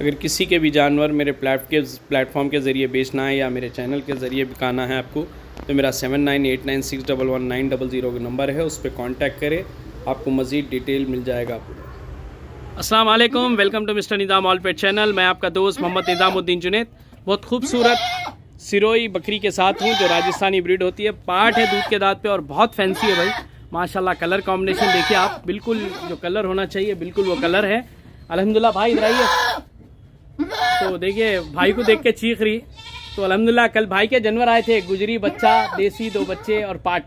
अगर किसी के भी जानवर मेरे प्लेट के, प्लेटफॉर्म के ज़रिए बेचना है या मेरे चैनल के ज़रिए बिकाना है आपको तो मेरा seven nine eight nine six double one nine double zero का नंबर है, उस पर कॉन्टैक्ट करें, आपको मज़ीद डिटेल मिल जाएगा अस्सलाम वालेकुम welcome to mister Nizam all pet channel मैं आपका दोस्त मोहम्मद निज़ामुद्दीन जुनेद। बहुत खूबसूरत सिरोई बकरी के साथ हूँ, जो राजस्थानी ब्रीड होती है। पार्ट है दूध के दाँत पे और बहुत फैंसी है भाई। माशाल्लाह कलर कॉम्बिनेशन देखिए आप, बिल्कुल जो कलर होना चाहिए, बिल्कुल वो कलर है। अलहमदिल्ला भाई, इधर आइए। तो देखिए भाई को देख के चीख रही। तो अलहमदिल्ला कल भाई के जानवर आए थे गुजरी बच्चा देसी दो बच्चे और पाट।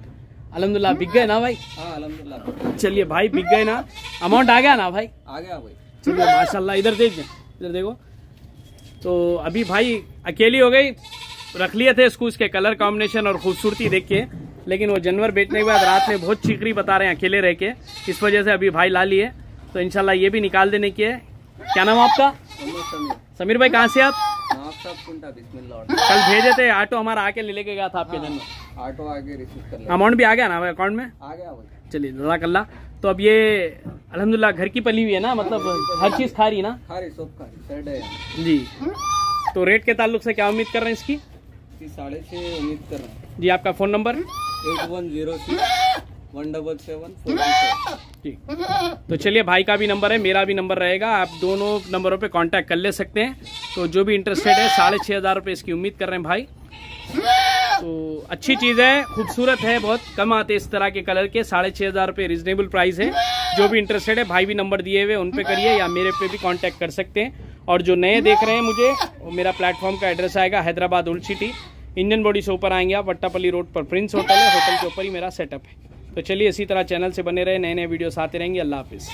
अलहमदिल्ला बिक गए ना भाई? हाँ चलिए भाई बिक गए ना। अमाउंट आ गया ना भाई? आ गया भाई। चलिए माशाल्लाह इधर देखिए इधर देखो। तो अभी भाई अकेली हो गई रख लिए थे इसको उसके कलर कॉम्बिनेशन और खूबसूरती देख के। लेकिन वो जानवर बेचने के बाद रात में बहुत चीकरी बता रहे हैं अकेले रह के। इस वजह से अभी भाई ला लिए। तो इनशाला ये भी निकाल देने की है। क्या नाम आपका? समीर भाई कहाँ से आप? कल भेजे थे ऑटो हमारा आके ले लेके गया था आपके जन्म। ऑटो आगे रिसीव कर अमाउंट भी आ गया ना भाई अकाउंट में? आ गया चलिए जजाकल्ला तो अब ये अल्हम्दुलिल्लाह घर की पली हुई है ना मतलब हर चीज़ खा रही है ना सब है। जी। तो रेट के ताल्लुक से क्या उम्मीद कर रहे हैं इसकी? इसकी साढ़े छः उम्मीद कर रहे हैं। जी आपका phone number eight one zero six. One double seven जी तो चलिए भाई का भी नंबर है मेरा भी नंबर रहेगा। आप दोनों नंबरों पे कांटेक्ट कर ले सकते हैं। तो जो भी इंटरेस्टेड है साढ़े छः हज़ार रुपये इसकी उम्मीद कर रहे हैं भाई। तो अच्छी चीज़ है खूबसूरत है बहुत कम आते इस तरह के कलर के। साढ़े छः हज़ार रुपये रिजनेबल प्राइस है। जो भी इंटरेस्टेड है भाई भी नंबर दिए हुए उन पे करिए या मेरे पे भी कांटेक्ट कर सकते हैं। और जो नए देख रहे हैं मुझे वो मेरा प्लेटफॉर्म का एड्रेस आएगा Hyderabad old city. Indian body से ऊपर आएँगे आप वट्टापल्ली रोड पर। प्रिंस होटल है होटल के ऊपर ही मेरा सेटअप है। तो चलिए इसी तरह चैनल से बने रहे नए नए वीडियोस आते रहेंगे। अल्लाह हाफिज़।